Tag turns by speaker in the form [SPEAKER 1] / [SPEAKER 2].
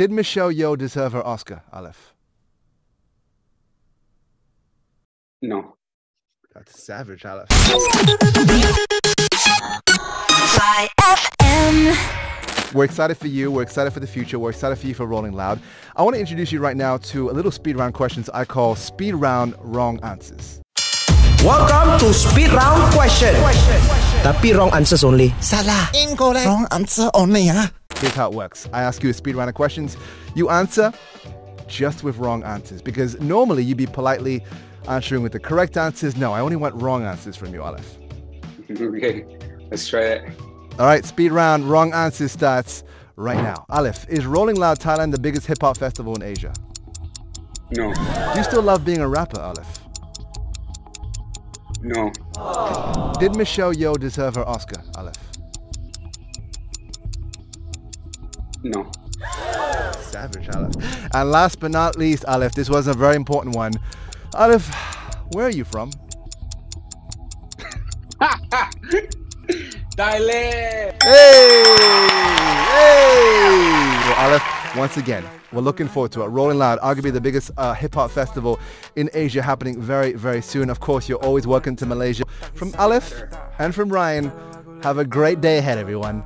[SPEAKER 1] Did Michelle Yeoh deserve her Oscar, Alyph?
[SPEAKER 2] No.
[SPEAKER 1] That's savage, Alyph.
[SPEAKER 3] Fly FM.
[SPEAKER 1] We're excited for you. We're excited for the future. We're excited for you for Rolling Loud. I want to introduce you right now to a little speed round questions I call speed round wrong answers.
[SPEAKER 4] Welcome to Speed Round Question. Tapi wrong answers only.
[SPEAKER 5] Salah. Incorrect. Wrong answer only, huh?
[SPEAKER 1] Here's how it works. I ask you a speed round of questions. You answer just with wrong answers because normally you'd be politely answering with the correct answers. No, I only want wrong answers from you, Alyph.
[SPEAKER 2] Okay, let's try it.
[SPEAKER 1] All right, speed round, wrong answer starts right now. Alyph, is Rolling Loud Thailand the biggest hip hop festival in Asia?
[SPEAKER 2] No.
[SPEAKER 1] Do you still love being a rapper, Alyph?
[SPEAKER 2] No.
[SPEAKER 1] Did Michelle Yeoh deserve her Oscar, Alyph?
[SPEAKER 2] No.
[SPEAKER 1] Savage, Alyph. And last but not least, Alyph, this was a very important one. Alyph, where are you from?
[SPEAKER 2] Thailand.
[SPEAKER 1] Hey! Hey! Once again, we're looking forward to it. Rolling Loud, arguably the biggest uh, hip hop festival in Asia happening very, very soon. Of course, you're always welcome to Malaysia. From Alyph and from Ryan, have a great day ahead, everyone.